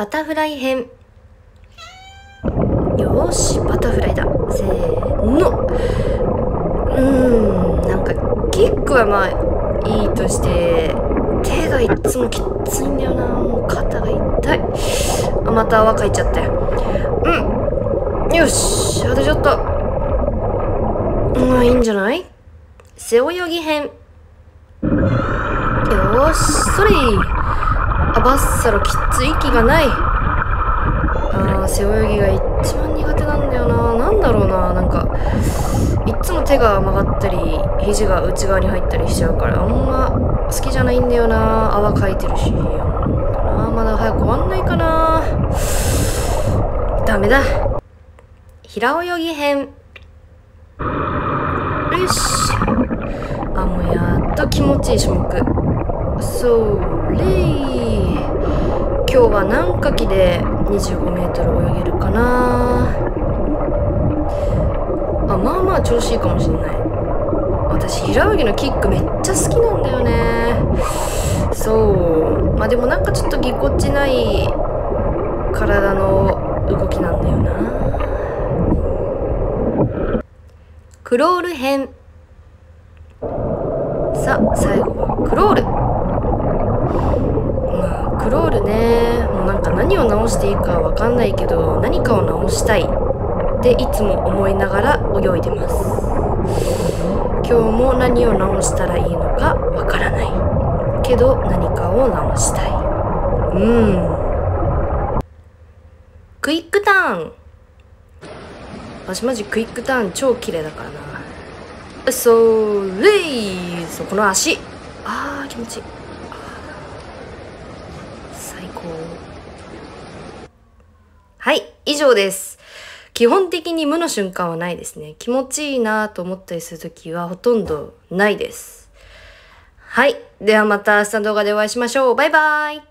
バタフライ編。よしバタフライだ。せーの。うんなんかキックはまあいいとして手がいっつもきついんだよな。もう肩が痛い。あまた泡かいちゃったよ。うん。よしあとちょっとうんいいんじゃない？背泳ぎ編。よーしそれあバッサロきつい息がない。あー背泳ぎが一番苦手なんだよな。なんだろうな。なんかいっつも手が曲がったり肘が内側に入ったりしちゃうからあんま好きじゃないんだよな。泡かいてるし。あまだ早く終わんないかな。ダメだ。平泳ぎ編。よし。あもうやっと気持ちいい種目。それは何かきで25メートル泳げるかな。あまあまあ調子いいかもしんない。私平泳ぎのキックめっちゃ好きなんだよね。そう。まあでもなんかちょっとぎこちない体の動きなんだよな。クロール編。さあ最後はクロールまあクロールねもうなんか何を直していいかわかんないけど何かを直したいっていつも思いながら泳いでます。今日も何を直したらいいのかわからない。けど何かを直したい。うん。クイックターン。私マジクイックターン超綺麗だからな。それいそうこの足。あー気持ちいい。最高。はい以上です。基本的に無の瞬間はないですね。気持ちいいなと思ったりするときはほとんどないです。はいではまた明日の動画でお会いしましょう。バイバーイ。